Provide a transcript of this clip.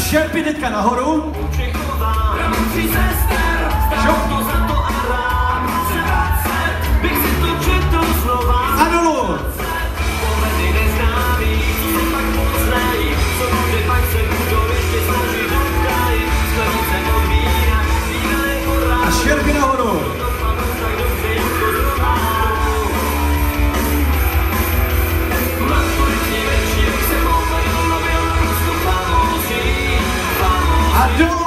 šerpy teďka nahoru. I do